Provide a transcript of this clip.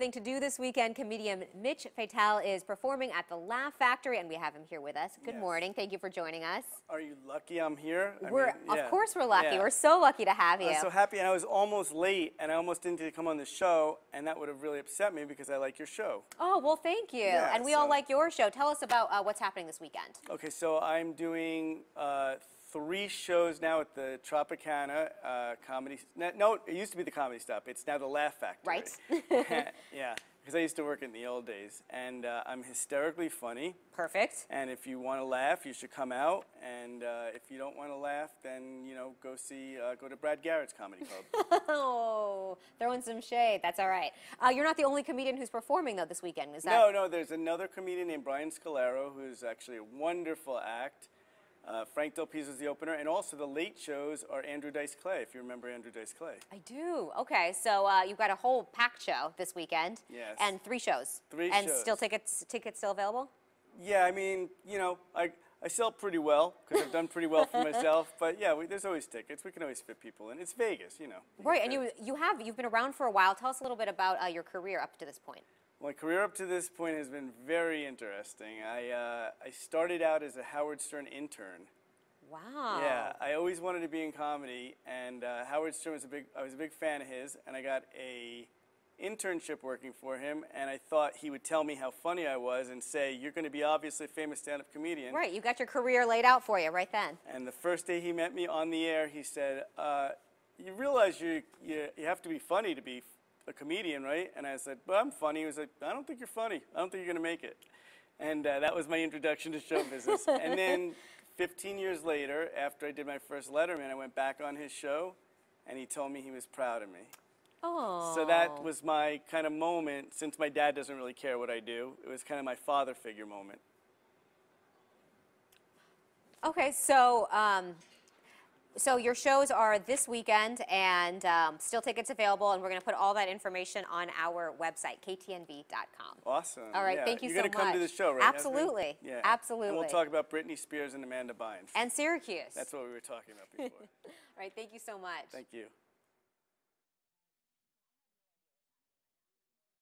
Thing to do this weekend, comedian Mitch Fatel is performing at the Laugh Factory, and we have him here with us. Good Yes. morning. Thank you for joining us. Are you lucky I'm here? I We're mean, yeah. of course we're lucky. Yeah. We're so lucky to have you. I'm so happy, and I was almost late, and I almost didn't get to come on the show, and that would have really upset me because I like your show. oh well, thank you. Yeah, and we all like your show. Tell us about uh, what's happening this weekend. Okay, so I'm doing uh, three shows now at the Tropicana uh, Comedy. No, no, it used to be the Comedy Stop. It's now the Laugh Factory. Right. yeah, because I used to work in the old days, and uh, I'm hysterically funny. Perfect. And if you want to laugh, you should come out. And uh, if you don't want to laugh, then you know go see uh, go to Brad Garrett's comedy club. Oh, throwing some shade. That's all right. Uh, you're not the only comedian who's performing though this weekend. Is that? no, no, there's another comedian named Brian Scolaro who's actually a wonderful act. Uh, Frank Del Pizzo is the opener, and also the late shows are Andrew Dice Clay. If you remember Andrew Dice Clay. I do. Okay, so uh, you've got a whole packed show this weekend. Yes. And three shows. Three and shows. still tickets tickets still available. Yeah, I mean, you know, I I sell pretty well because I've done pretty well for myself. But yeah, we, there's always tickets. We can always fit people in. It's Vegas, you know. Right, and you you have you've been around for a while. Tell us a little bit about uh, your career up to this point. My career up to this point has been very interesting. I uh, I started out as a Howard Stern intern. Wow. Yeah, I always wanted to be in comedy, and uh, Howard Stern was a big. I was a big fan of his, and I got a internship working for him, and I thought he would tell me how funny I was and say, "You're going to be obviously a famous stand-up comedian." Right, you got your career laid out for you right then. And the first day he met me on the air, he said, uh, "You realize you, you you have to be funny to be a comedian, right?" And I said, "But I'm funny." He was like, "I don't think you're funny. I don't think you're going to make it." And uh, that was my introduction to show business. and then 15 years later, after I did my first Letterman, I went back on his show, and he told me he was proud of me. Oh. So that was my kind of moment. Since my dad doesn't really care what I do, it was kind of my father figure moment. Okay, so um, so your shows are this weekend, and um, still tickets available, and we're going to put all that information on our website, ktnv.com. Awesome. All right, yeah. thank you You're so gonna come to the show, right? Absolutely. Yeah. Absolutely. And we'll talk about Britney Spears and Amanda Bynes. And Syracuse. That's what we were talking about before. all right, thank you so much. Thank you.